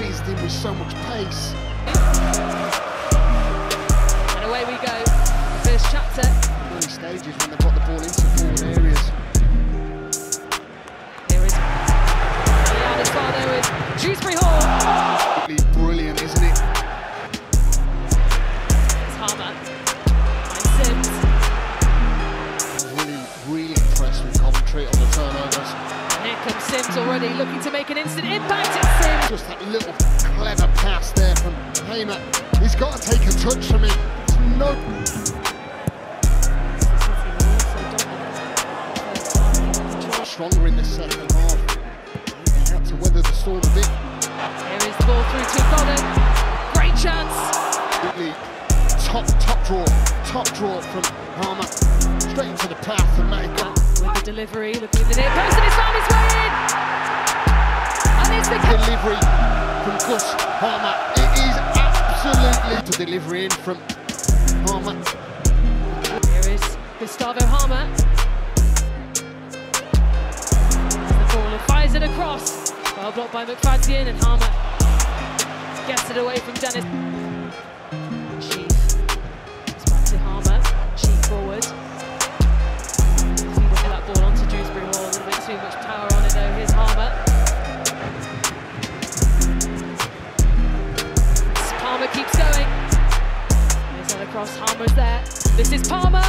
fizzed in with so much pace. And away we go. First chapter. Early stages when they've got the ball into forward areas. Here is Leon Espardo with Dewsbury Hall. Brilliant, isn't it? It's Hamer. Sims. I'm really, really impressed with Coventry on the turnovers. Sims already looking to make an instant impact. It's Sims. Just that little clever pass there from Hamer. He's got to take a touch from it. It's no. Stronger in the second half. They had to weather the storm a bit. Here is the ball through to Goddard. Great chance. Top, top draw, top draw from Hamer. Straight into the path and May got With the delivery, looking at the near post, Delivery from Gus Hamer. It is absolutely the delivery in from Hamer. Here is Gustavo Hamer. The ball and fires it across. Well blocked by McFadzean and Hamer gets it away from Dennis. Across. Hamer's there. This is Palmer.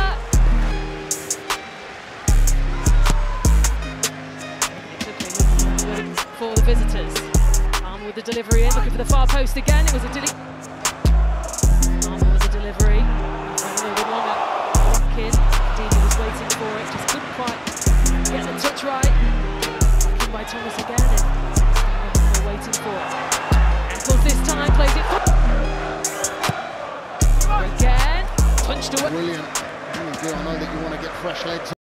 For the visitors. Palmer with the delivery in, looking for the far post again. It was a deli- Palmer with the delivery. Watkins. Dini was waiting for it, just couldn't quite get the touch right. Back in by Thomas again. Brilliant. Really do. I know that you want to get fresh legs.